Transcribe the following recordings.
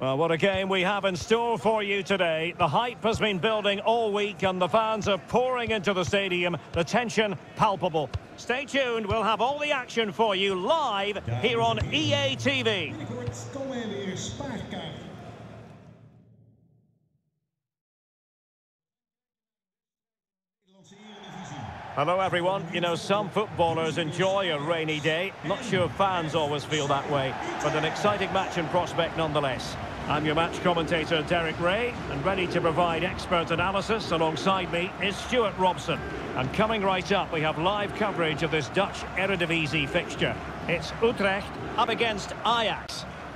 Well, what a game we have in store for you today. The hype has been building all week and the fans are pouring into the stadium. The tension palpable. Stay tuned, we'll have all the action for you live here on EA TV. Hello everyone. You know, some footballers enjoy a rainy day. Not sure fans always feel that way, but an exciting match in prospect nonetheless. I'm your match commentator Derek Ray, and ready to provide expert analysis alongside me is Stuart Robson. And coming right up, we have live coverage of this Dutch Eredivisie fixture. It's Utrecht up against Ajax.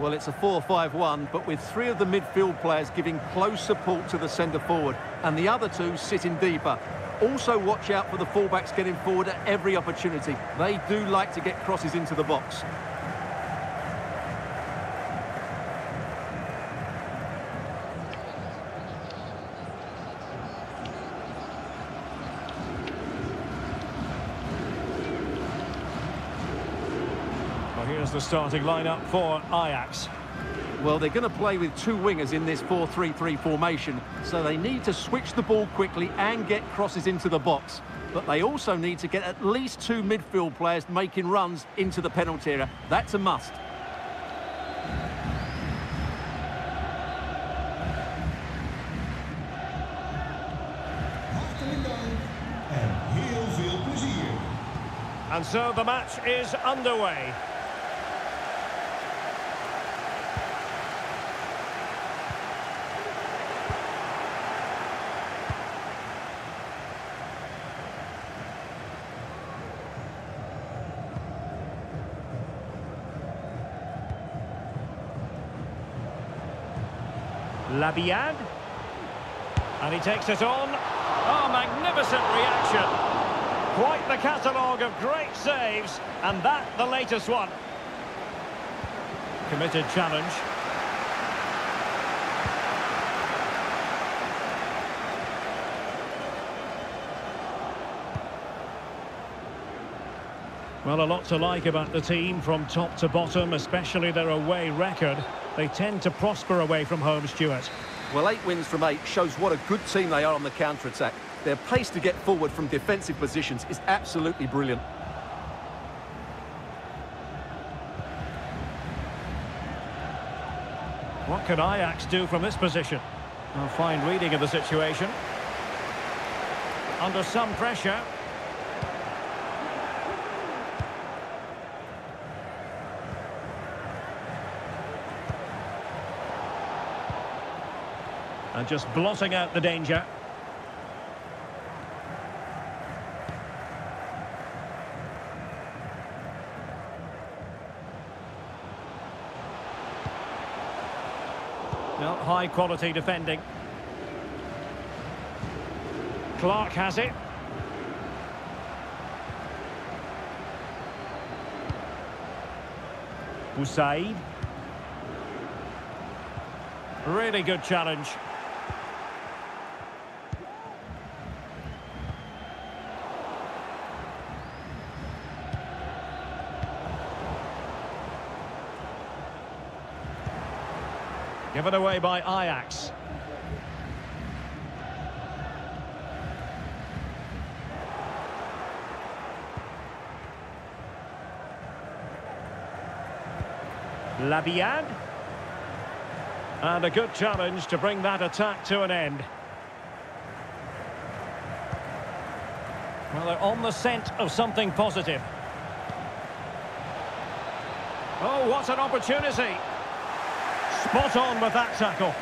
Well, it's a 4-5-1, but with three of the midfield players giving close support to the centre forward, and the other two sitting deeper. Also watch out for the fullbacks getting forward at every opportunity. They do like to get crosses into the box. Starting lineup for Ajax. Well, they're going to play with two wingers in this 4-3-3 formation, so they need to switch the ball quickly and get crosses into the box. But they also need to get at least two midfield players making runs into the penalty area. That's a must. And so the match is underway. Labiad. And he takes it on. Oh, magnificent reaction. Quite the catalogue of great saves, and that the latest one. Committed challenge. Well, a lot to like about the team from top to bottom, especially their away record. They tend to prosper away from home, Stuart. Well, eight wins from eight shows what a good team they are on the counter-attack. Their pace to get forward from defensive positions is absolutely brilliant. What can Ajax do from this position? A fine reading of the situation. Under some pressure. And just blotting out the danger. No, high quality defending. Clark has it. Usaid. Really good challenge. Given away by Ajax. Labiad. And a good challenge to bring that attack to an end. Well, they're on the scent of something positive. Oh, what an opportunity. Spot on with that tackle.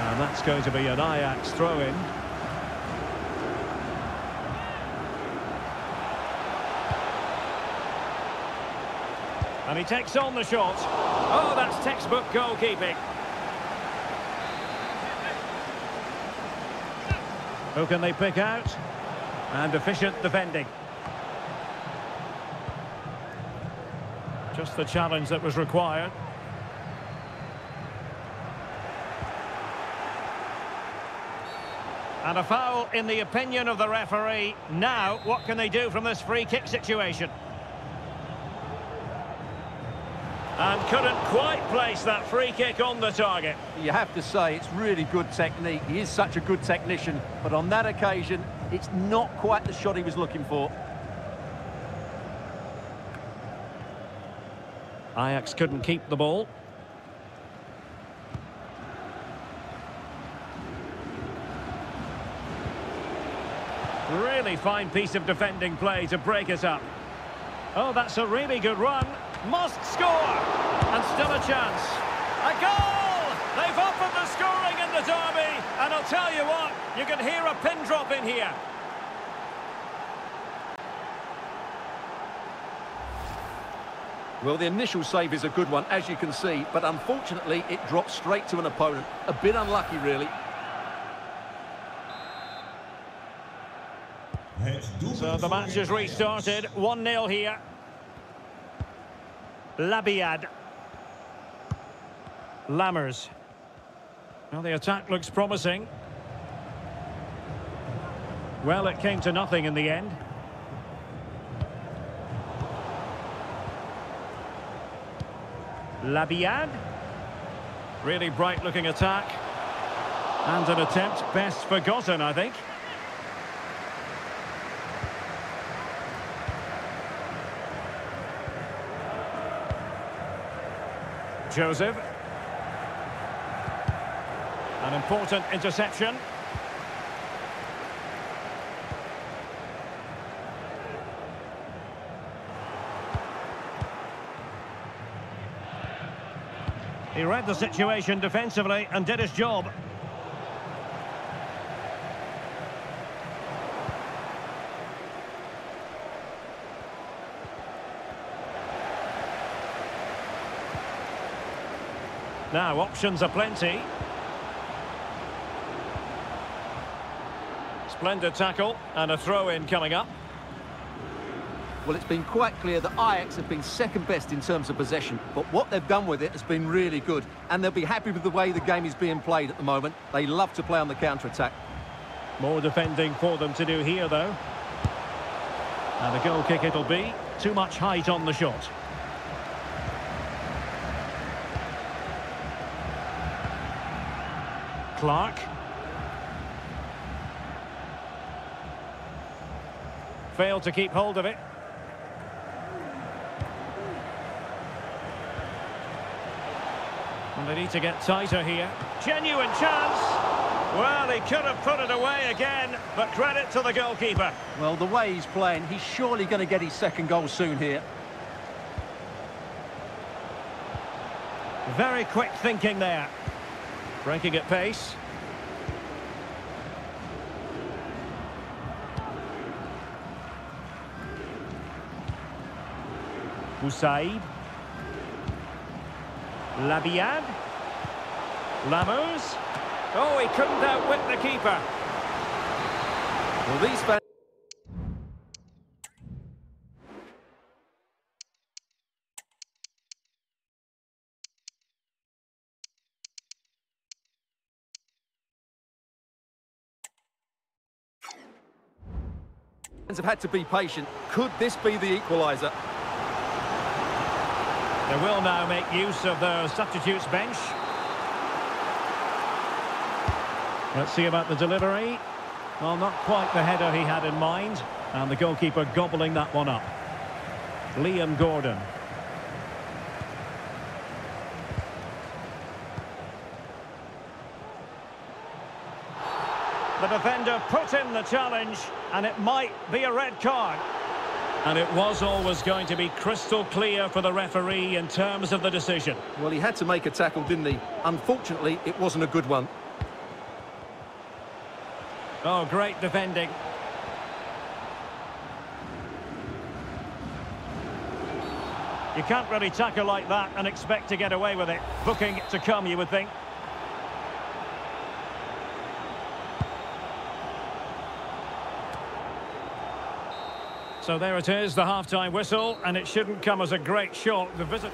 And that's going to be an Ajax throw-in. And he takes on the shot. Oh, that's textbook goalkeeping. Who can they pick out? And efficient defending. Just the challenge that was required. And a foul in the opinion of the referee. Now, what can they do from this free kick situation? And couldn't quite place that free kick on the target. You have to say it's really good technique. He is such a good technician, but on that occasion, it's not quite the shot he was looking for. Ajax couldn't keep the ball. Really fine piece of defending play to break us up. Oh, that's a really good run. Must score! And still a chance. A goal! They've offered the scoring in the derby. And I'll tell you what, you can hear a pin drop in here. Well, the initial save is a good one, as you can see, but unfortunately it drops straight to an opponent. A bit unlucky, really. So the match has restarted. 1-0 here. Labiad. Lammers. Well, the attack looks promising. Well, it came to nothing in the end. Labiad. Really bright-looking attack. And an attempt best forgotten, I think. Joseph. An important interception. He read the situation defensively and did his job. Now, options are plenty. Splendid tackle and a throw-in coming up. Well, it's been quite clear that Ajax have been second best in terms of possession, but what they've done with it has been really good, and they'll be happy with the way the game is being played at the moment. They love to play on the counter-attack. More defending for them to do here, though. And the goal kick it'll be. Too much height on the shot. Clark. Failed to keep hold of it. And they need to get tighter here. Genuine chance. Well, he could have put it away again, but credit to the goalkeeper. Well, the way he's playing, he's surely going to get his second goal soon here. Very quick thinking there. Breaking at pace. Boussaïd. Labiad. Lammers. Oh, he couldn't outwit the keeper. Well, these. Have had to be patient. Could this be the equaliser? They will now make use of the substitutes bench. Let's see about the delivery. Well, not quite the header he had in mind. And the goalkeeper gobbling that one up. Liam Gordon. The defender put in the challenge, and it might be a red card. And it was always going to be crystal clear for the referee in terms of the decision. Well, he had to make a tackle, didn't he? Unfortunately, it wasn't a good one. Oh, great defending. You can't really tackle like that and expect to get away with it. Booking to come, you would think. So there it is, the half-time whistle, and it shouldn't come as a great shock. The visit...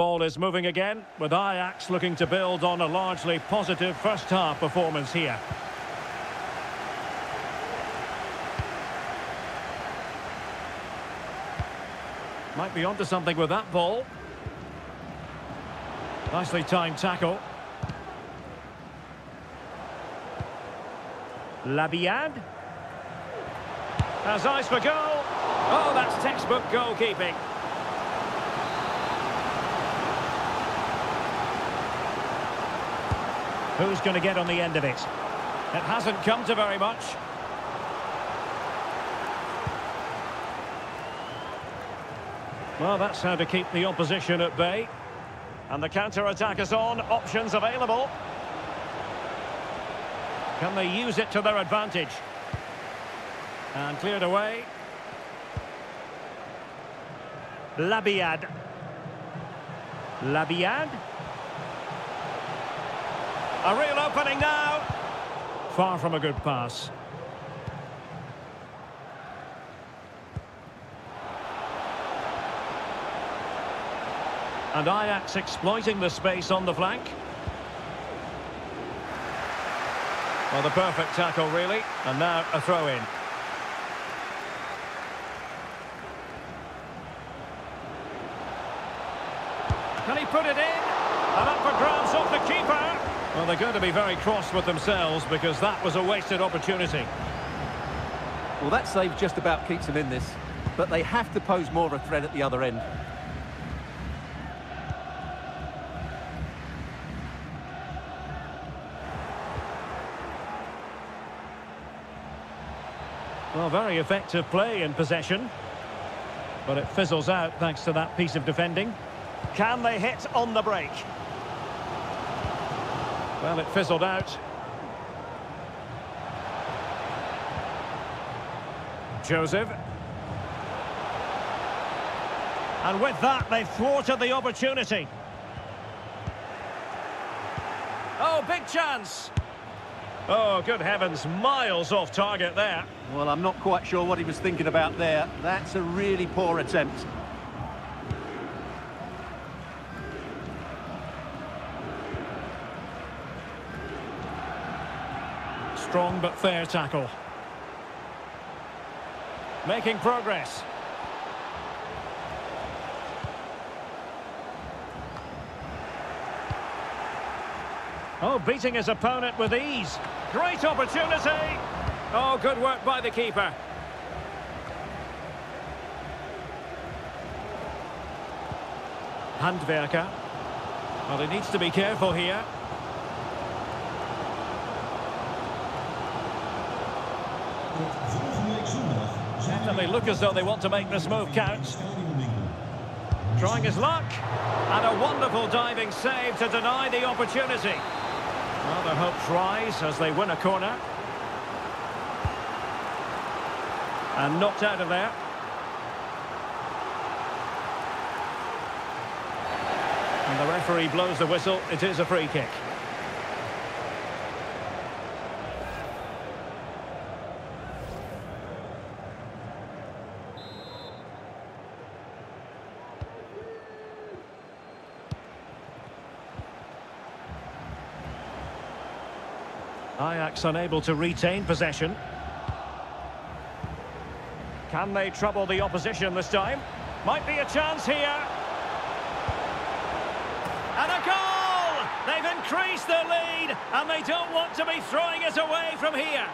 ball is moving again, with Ajax looking to build on a largely positive first-half performance here. Might be onto something with that ball. Nicely timed tackle. Labiad. Has eyes for goal. Oh, that's textbook goalkeeping. Who's going to get on the end of it? It hasn't come to very much. Well, that's how to keep the opposition at bay. And the counter-attack is on. Options available. Can they use it to their advantage? And cleared away. Labiad. Labiad. A real opening now. Far from a good pass. And Ajax exploiting the space on the flank. Well, the perfect tackle, really. And now a throw-in. Can he put it in? And up for grabs off the keeper. Well, they're going to be very cross with themselves because that was a wasted opportunity. Well, that save just about keeps them in this, but they have to pose more of a threat at the other end. Well, very effective play in possession. But it fizzles out thanks to that piece of defending. Can they hit on the break? Well, it fizzled out. Joseph. And with that, they've thwarted the opportunity. Oh, big chance. Oh, good heavens, miles off target there. Well, I'm not quite sure what he was thinking about there. That's a really poor attempt. Strong but fair tackle. Making progress. Oh, beating his opponent with ease. Great opportunity. Oh, good work by the keeper. Handwerker. Well, he needs to be careful here. Definitely look as though they want to make this move count. Trying his luck. And a wonderful diving save to deny the opportunity. Well, their hopes rise as they win a corner. And knocked out of there. And the referee blows the whistle. It is a free kick. Ajax unable to retain possession. Can they trouble the opposition this time? Might be a chance here. And a goal! They've increased their lead, and they don't want to be throwing it away from here.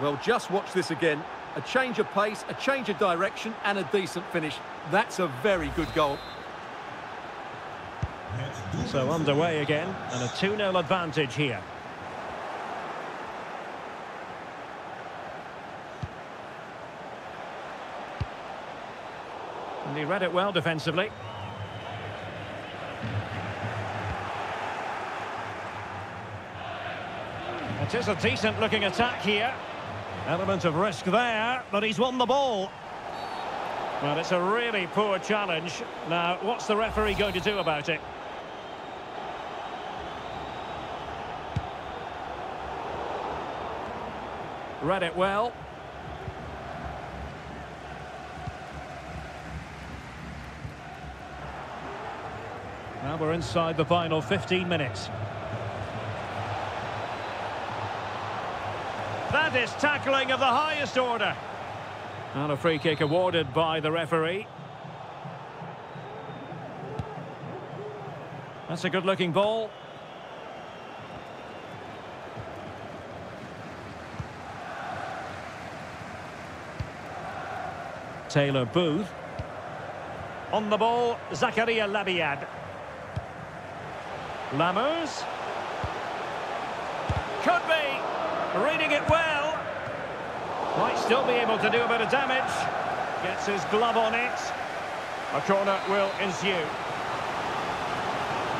Well, just watch this again. A change of pace, a change of direction, and a decent finish. That's a very good goal. So underway again, and a 2-0 advantage here. And he read it well defensively. It is a decent looking attack here. Element of risk there, but he's won the ball. Well, it's a really poor challenge. Now, what's the referee going to do about it? Read it well. Now we're inside the final 15 minutes. That is tackling of the highest order. And a free kick awarded by the referee. That's a good-looking ball. Taylor Booth. On the ball, Zakaria Labiad. Lammers. Could be. Reading it well. Might still be able to do a bit of damage. Gets his glove on it. A corner will ensue.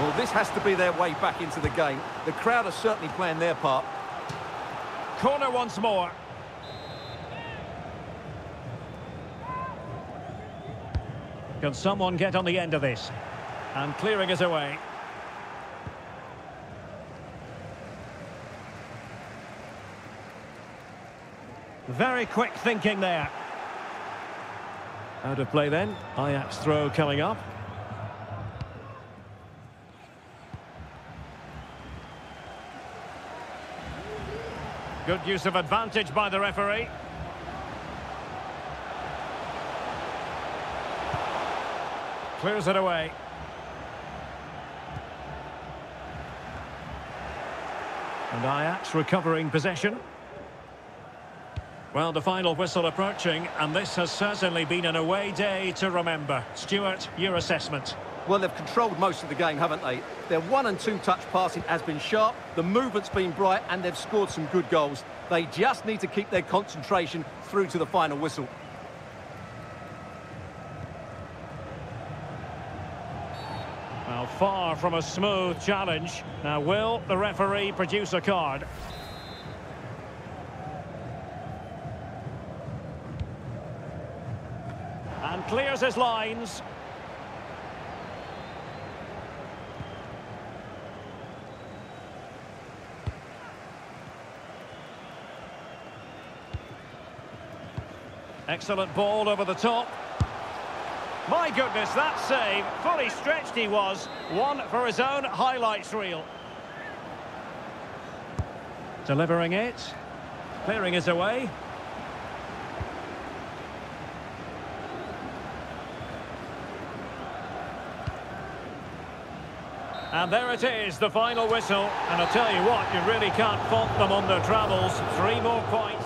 Well, this has to be their way back into the game. The crowd are certainly playing their part. Corner once more. Can someone get on the end of this? And clearing it away. Very quick thinking there. Out of play then. Ajax throw coming up. Good use of advantage by the referee. Clears it away. And Ajax recovering possession. Well, the final whistle approaching, and this has certainly been an away day to remember. Stuart, your assessment. Well, they've controlled most of the game, haven't they? Their one and two touch passing has been sharp, the movement's been bright, and they've scored some good goals. They just need to keep their concentration through to the final whistle. Well, far from a smooth challenge. Now, will the referee produce a card? And clears his lines. Excellent ball over the top. My goodness, that save. Fully stretched he was. One for his own highlights reel. Delivering it. Clearing his away. And there it is, the final whistle. And I'll tell you what, you really can't fault them on their travels. Three more points.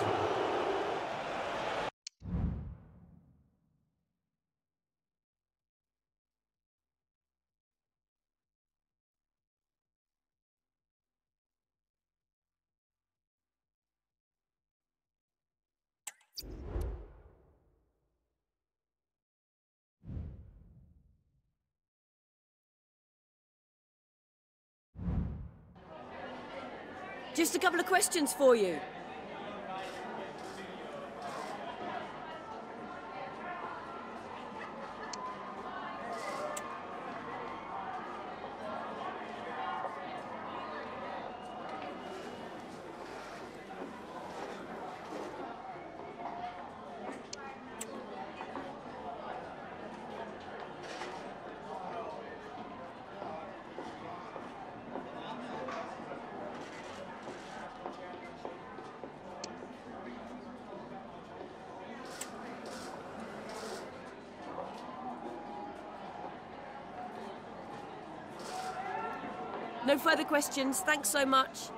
Just a couple of questions for you. No further questions. Thanks so much.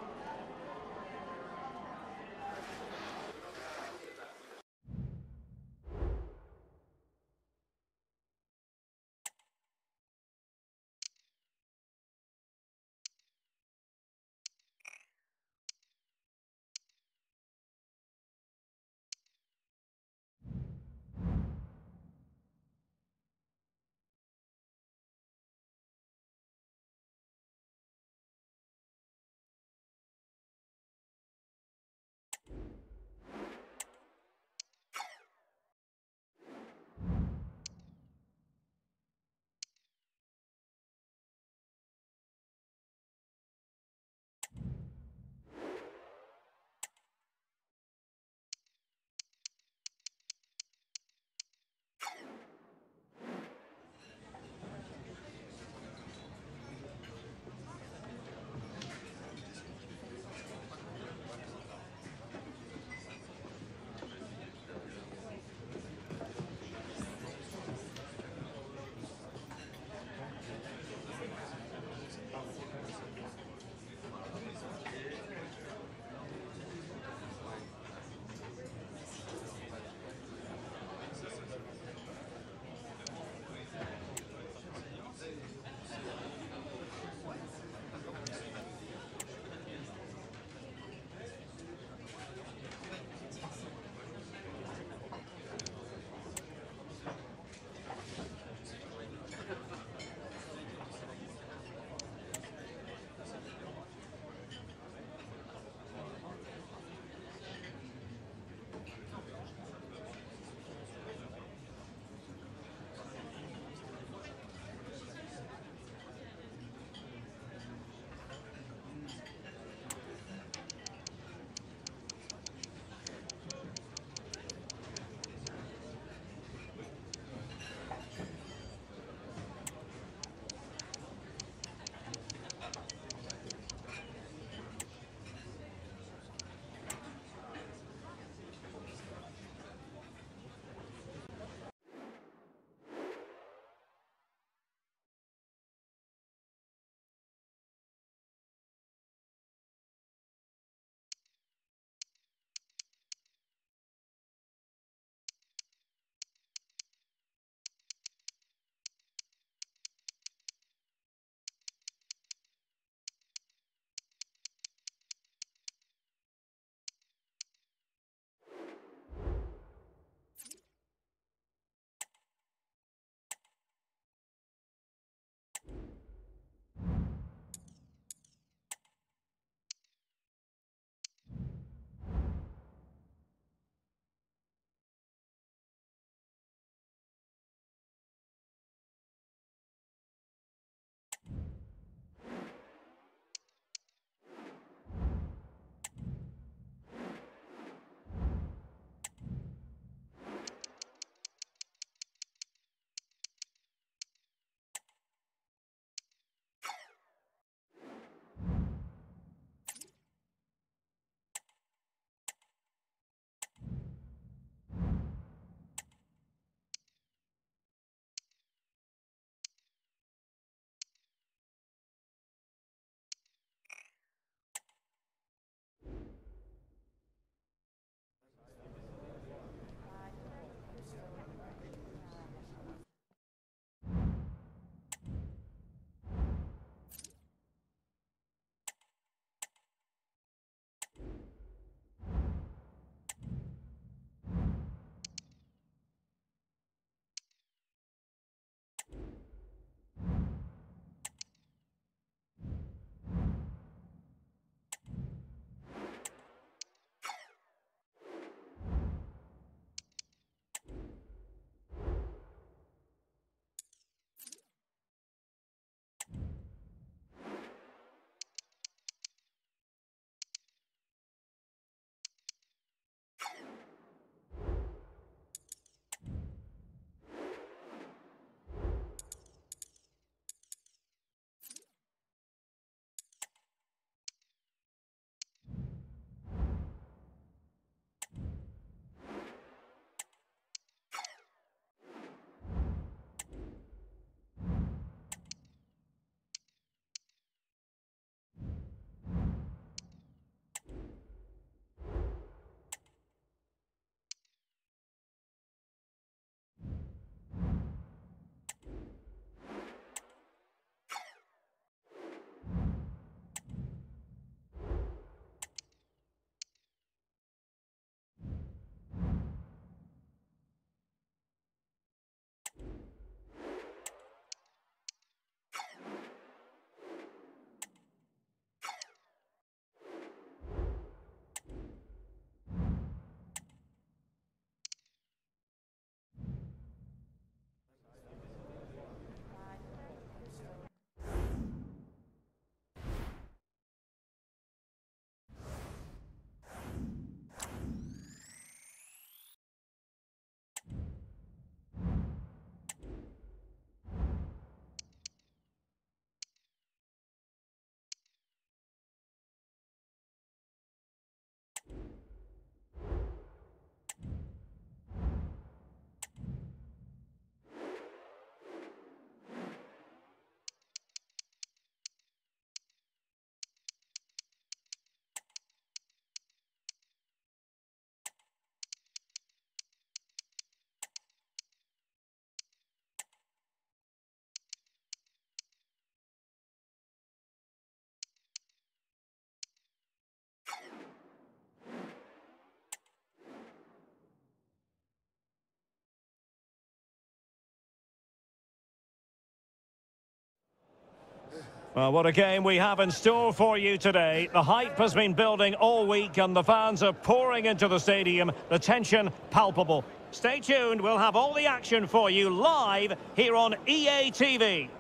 Well, what a game we have in store for you today. The hype has been building all week and the fans are pouring into the stadium. The tension palpable. Stay tuned, we'll have all the action for you live here on EA TV.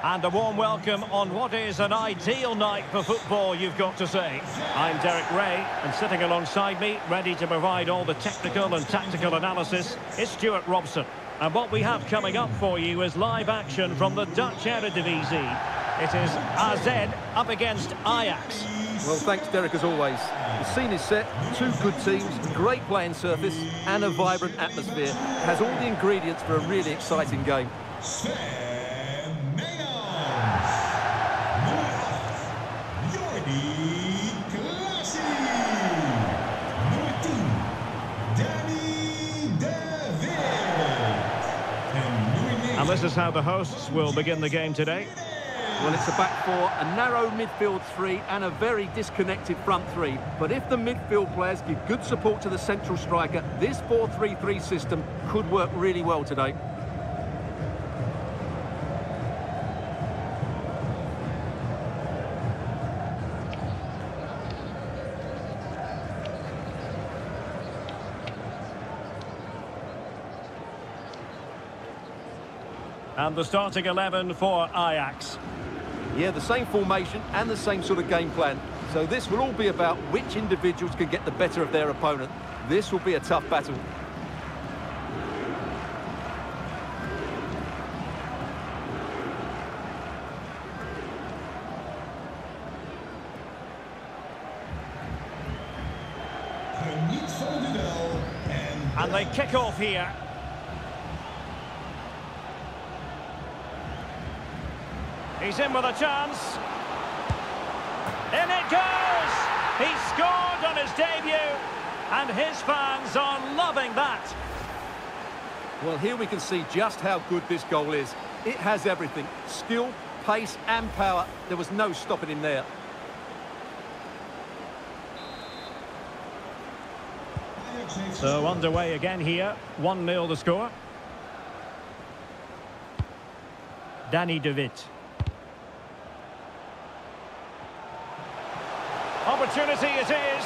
And a warm welcome on what is an ideal night for football, you've got to say. I'm Derek Ray, and sitting alongside me, ready to provide all the technical and tactical analysis, is Stuart Robson. And what we have coming up for you is live action from the Dutch Eredivisie. It is AZ up against Ajax. Well, thanks, Derek, as always. The scene is set, two good teams, great playing surface, and a vibrant atmosphere. It has all the ingredients for a really exciting game. And this is how the hosts will begin the game today. Well, it's a back four, a narrow midfield three, and a very disconnected front three. But if the midfield players give good support to the central striker, this 4-3-3 system could work really well today. And the starting 11 for Ajax. Yeah, the same formation and the same sort of game plan. So this will all be about which individuals can get the better of their opponent. This will be a tough battle. And they kick off here. He's in with a chance. In it goes! He scored on his debut, and his fans are loving that. Well, here we can see just how good this goal is. It has everything. Skill, pace and power. There was no stopping him there. So underway again here. 1-0 the score. Dani De Wit. Opportunity it is.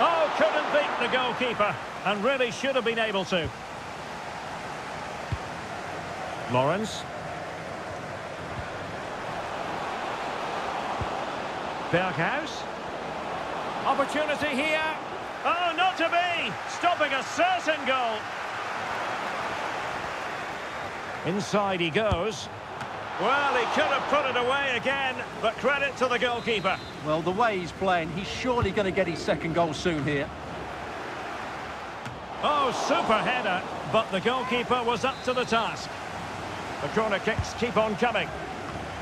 Oh, couldn't beat the goalkeeper. And really should have been able to. Lawrence. Berghuis. Opportunity here. Oh, not to be! Stopping a certain goal. Inside he goes. Well, he could have put it away again, but credit to the goalkeeper. Well, the way he's playing, he's surely going to get his second goal soon here. Oh, super header, but the goalkeeper was up to the task. The corner kicks keep on coming.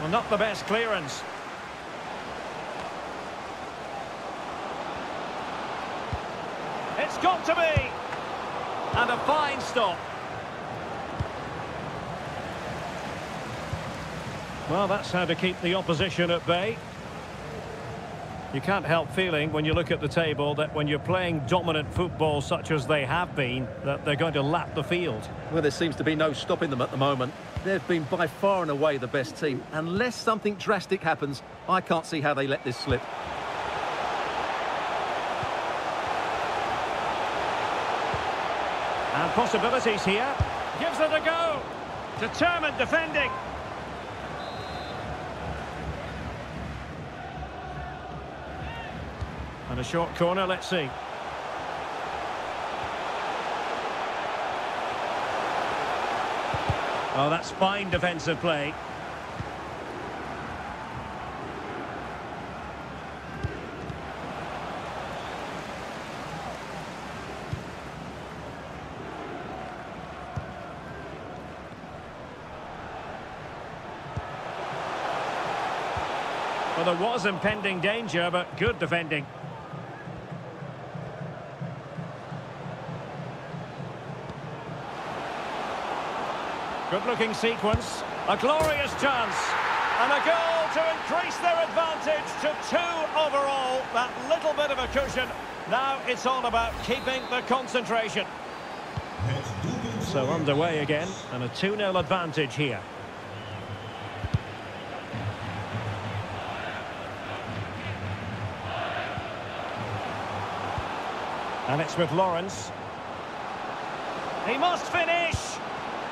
Well, not the best clearance. It's got to be! And a fine stop. Well, that's how to keep the opposition at bay. You can't help feeling, when you look at the table, that when you're playing dominant football such as they have been, that they're going to lap the field. Well, there seems to be no stopping them at the moment. They've been by far and away the best team. Unless something drastic happens, I can't see how they let this slip. And possibilities here. Gives it a go. Determined defending. And a short corner, let's see. Oh, that's fine defensive play. Well, there was impending danger, but good defending. Good-looking sequence. A glorious chance. And a goal to increase their advantage to two overall. That little bit of a cushion. Now it's all about keeping the concentration. So underway again, and a 2-0 advantage here. And it's with Lawrence. He must finish!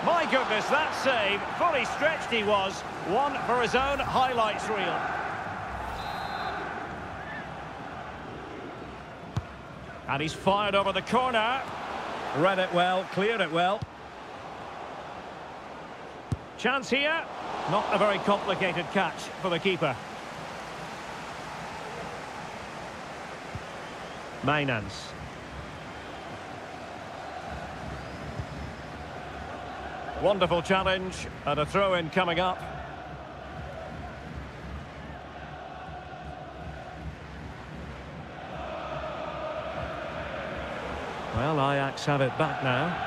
My goodness, that save, fully stretched he was. One for his own highlights reel. And he's fired over the corner. Read it well, cleared it well. Chance here. Not a very complicated catch for the keeper. Mijnans. Wonderful challenge and a throw-in coming up. Well, Ajax have it back now.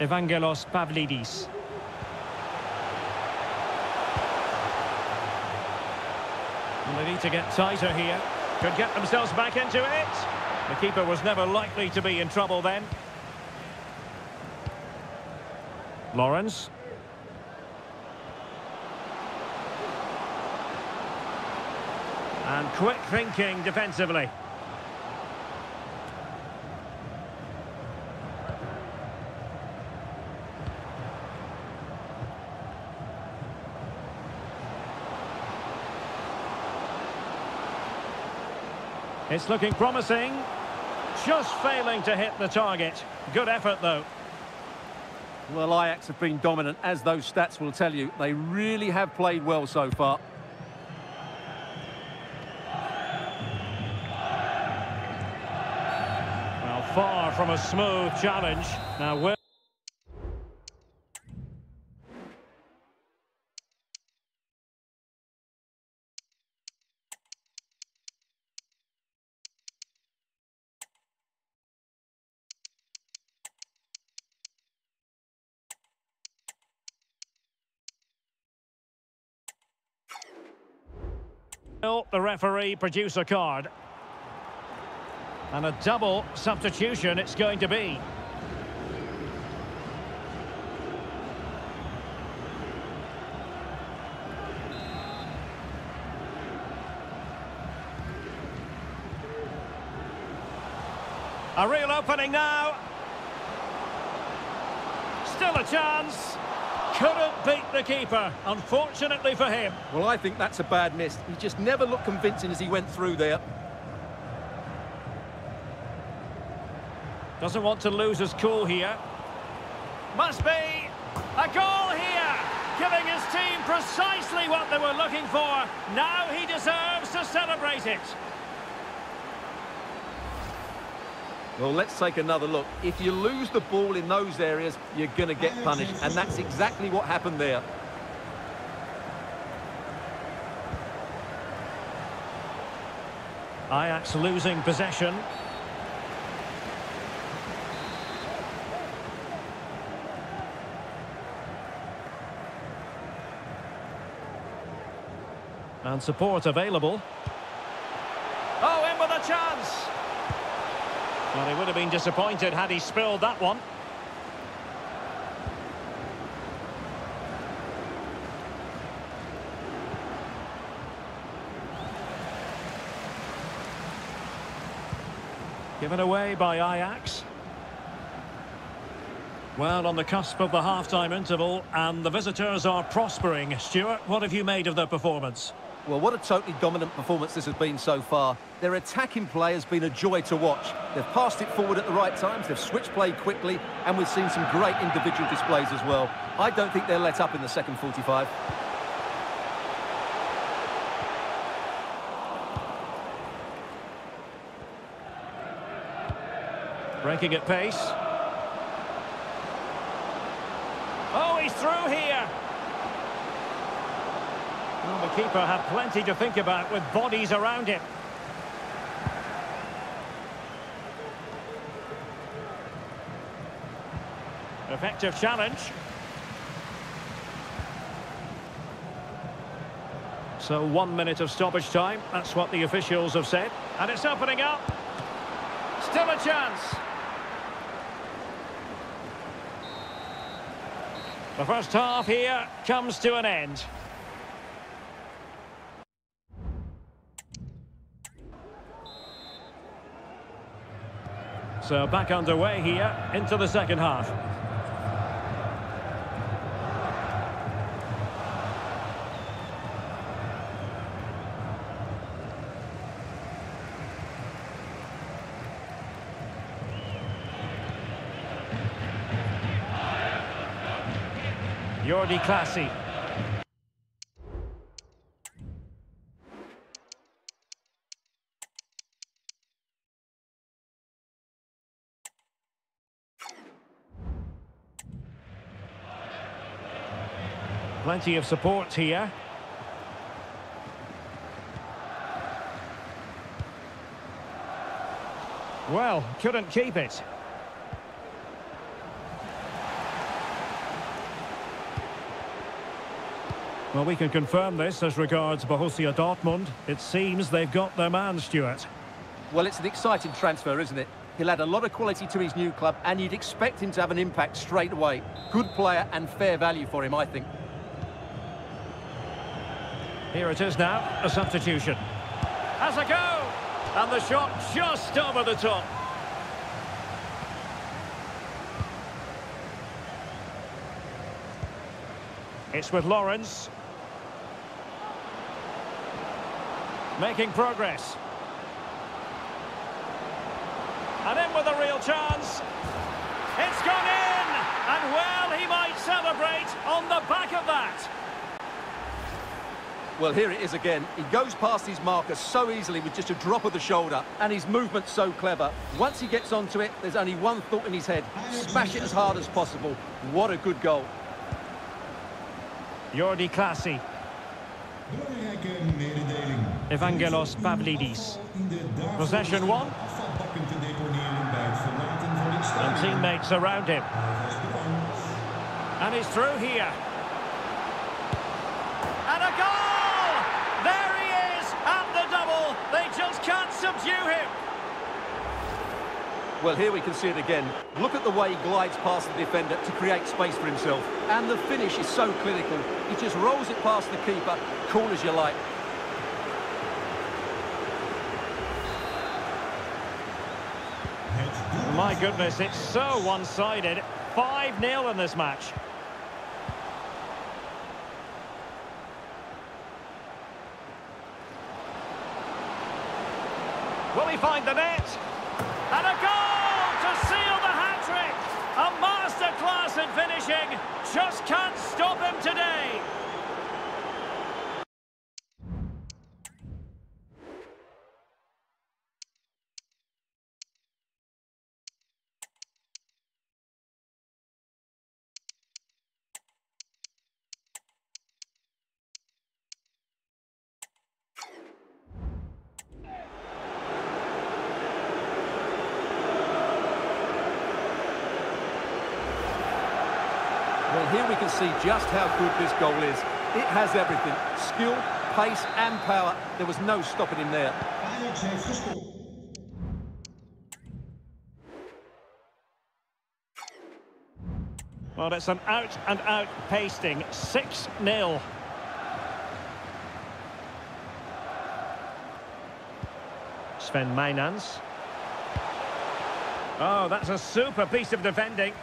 Evangelos Pavlidis. They need to get tighter here. Could get themselves back into it. The keeper was never likely to be in trouble then. Lawrence. And quick thinking defensively. It's looking promising. Just failing to hit the target. Good effort, though. Well, Ajax have been dominant, as those stats will tell you. They really have played well so far. Well, far from a smooth challenge. Now, The referee produce a card. And a double substitution it's going to be. A real opening now. Still a chance. Couldn't beat the keeper, unfortunately for him. Well, I think that's a bad miss. He just never looked convincing as he went through there. Doesn't want to lose his cool here. Must be a goal here, giving his team precisely what they were looking for. Now he deserves to celebrate it. Well, let's take another look. If you lose the ball in those areas, you're going to get punished. And that's exactly what happened there. Ajax losing possession. And support available. Oh, in with a chance! Well, he would have been disappointed had he spilled that one. Given away by Ajax. Well, on the cusp of the half-time interval, and the visitors are prospering. Stuart, what have you made of their performance? Well, what a totally dominant performance this has been so far. Their attacking play has been a joy to watch. They've passed it forward at the right times, they've switched play quickly, and we've seen some great individual displays as well. I don't think they'll let up in the second 45. Breaking at pace. Oh, he's through here. Well, the keeper had plenty to think about with bodies around him. Effective challenge. So one minute of stoppage time. That's what the officials have said. And it's opening up. Still a chance. The first half here comes to an end. So back underway here into the second half. Jordi Clasie. Plenty of support here. Well, couldn't keep it. Well, we can confirm this as regards Borussia Dortmund. It seems they've got their man, Stuart. Well, it's an exciting transfer, isn't it? He'll add a lot of quality to his new club, and you'd expect him to have an impact straight away. Good player and fair value for him, I think. Here it is now, a substitution. Has a go! And the shot just over the top. It's with Lawrence. Making progress. And in with a real chance. It's gone in! And well, he might celebrate on the back of that. Well, here it is again. He goes past his marker so easily with just a drop of the shoulder, and his movement's so clever. Once he gets onto it, there's only one thought in his head. Smash it as hard as possible. What a good goal. Jordi Clasie. Evangelos Pavlidis. Possession one. And teammates around him. And he's through here. And a goal! There he is at the double. They just can't subdue him. Well, here we can see it again. Look at the way he glides past the defender to create space for himself. And the finish is so clinical. He just rolls it past the keeper, cool as you like. My goodness, it's so one-sided. 5-0 in this match. Will he find the net? And a goal to seal the hat-trick! A masterclass in finishing. Just can't stop him today. Well, here we can see just how good this goal is. It has everything. Skill, pace and power. There was no stopping him there. Ajax heeft gescoord. Well, it's an out-and-out pasting. 6-0. Sven Mijnans. Oh, that's a super piece of defending.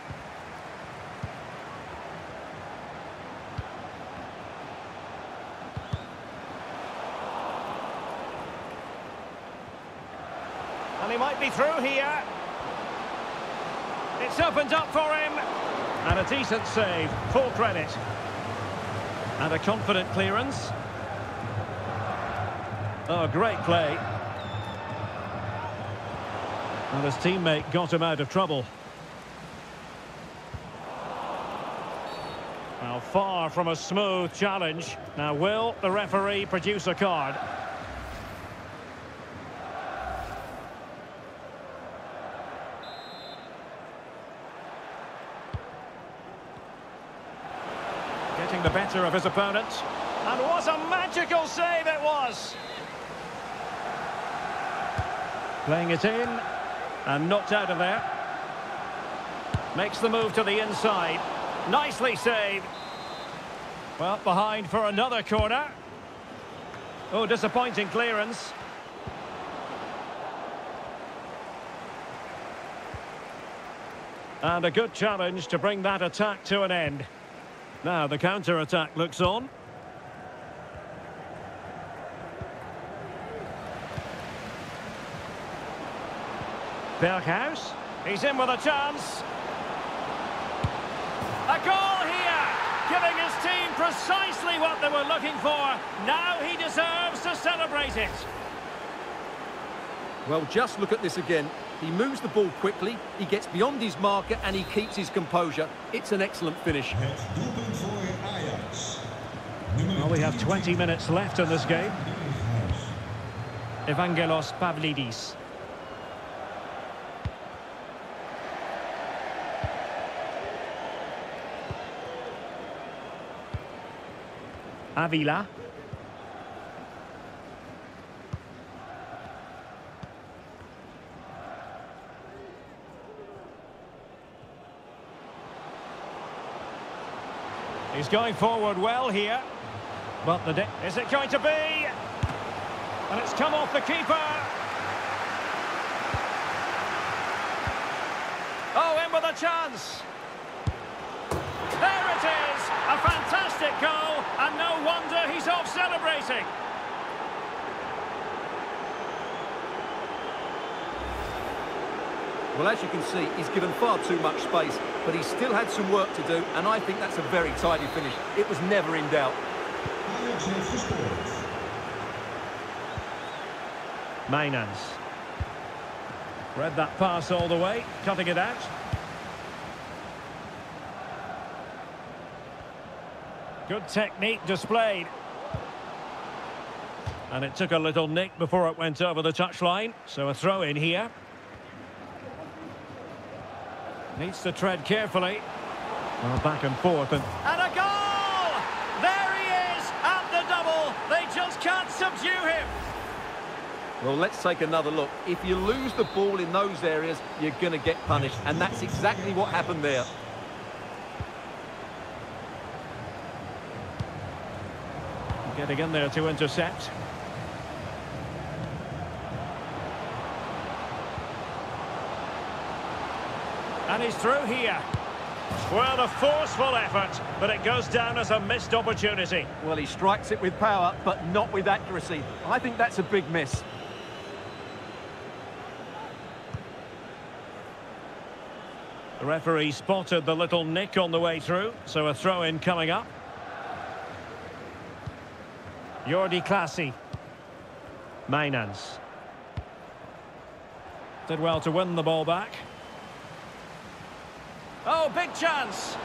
Be through here. It's opened up for him. And a decent save, full credit. And a confident clearance. Oh, great play. And his teammate got him out of trouble. Now, far from a smooth challenge. Now, will the referee produce a card? Better of his opponents. And what a magical save it was! Playing it in, and knocked out of there. Makes the move to the inside. Nicely saved. Well, behind for another corner. Oh, disappointing clearance. And a good challenge to bring that attack to an end. Now the counter-attack looks on. Berghuis, He's in with a chance. A goal here, giving his team precisely what they were looking for. Now he deserves to celebrate it. Well, just look at this again. He moves the ball quickly, he gets beyond his marker and he keeps his composure. It's an excellent finish. Well, we have 20 minutes left in this game. Evangelos Pavlidis. Avila. He's going forward well here. But the... Is it going to be? And it's come off the keeper. Oh, in with a chance. There it is! A fantastic goal, and no wonder he's off celebrating. Well, as you can see, he's given far too much space, but he still had some work to do, and I think that's a very tidy finish. It was never in doubt. Mijnans. Read that pass all the way, cutting it out. Good technique displayed. And it took a little nick before it went over the touchline, so a throw in here. Needs to tread carefully. Well, back and forth. And, and a goal! There he is at the double. They just can't subdue him. Well, let's take another look. If you lose the ball in those areas, you're going to get punished. And that's exactly what happened there. Getting in there to intercept. And he's through here. Well, a forceful effort, but it goes down as a missed opportunity. Well, he strikes it with power, but not with accuracy. I think that's a big miss. The referee spotted the little nick on the way through, so a throw-in coming up. Jordi Clasie. Mijnans. Did well to win the ball back. Oh, big chance.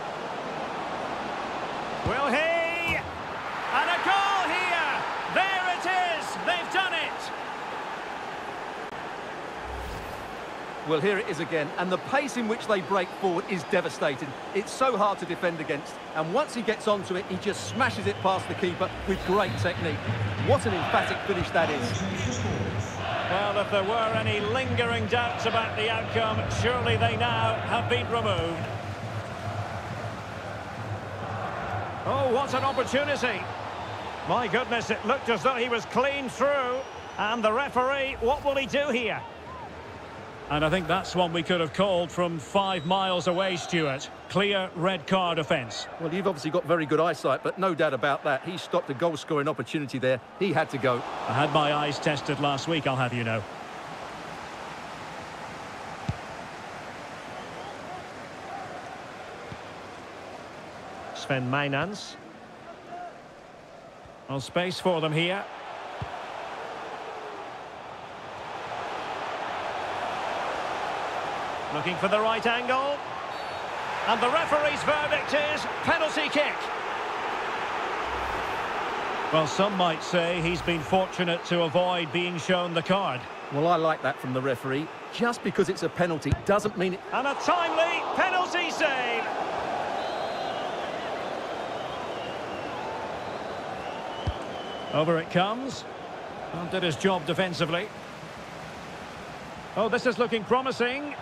Will he? And a goal here. There it is. They've done it. Well, here it is again, and the pace in which they break forward is devastating. It's so hard to defend against, and once he gets onto it, he just smashes it past the keeper with great technique. What an emphatic finish that is. Well, if there were any lingering doubts about the outcome, surely they now have been removed. Oh, what an opportunity. My goodness, it looked as though he was clean through. And the referee, what will he do here? And I think that's one we could have called from five miles away, Stuart. Clear red card offence. Well, you've obviously got very good eyesight, but no doubt about that. He stopped a goal-scoring opportunity there. He had to go. I had my eyes tested last week, I'll have you know. Sven Mijnans. On space for them here. Looking for the right angle. And the referee's verdict is penalty kick. Well, some might say he's been fortunate to avoid being shown the card. Well, I like that from the referee. Just because it's a penalty doesn't mean it... And a timely penalty save. Over it comes. And did his job defensively. Oh, this is looking promising.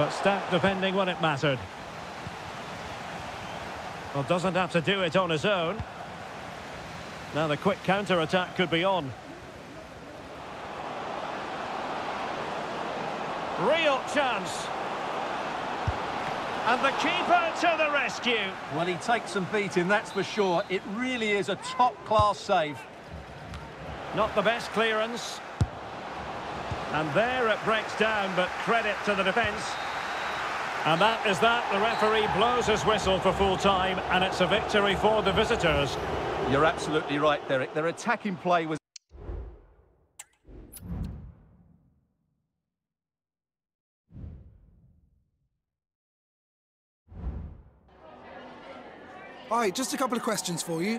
But stacked defending when it mattered. Well, doesn't have to do it on his own. Now the quick counter-attack could be on. Real chance. And the keeper to the rescue. Well, he takes some beating, that's for sure. It really is a top-class save. Not the best clearance. And there it breaks down, but credit to the defence. And that is that. The referee blows his whistle for full time, and it's a victory for the visitors. You're absolutely right, Derek. Their attacking play was... Hi, just a couple of questions for you.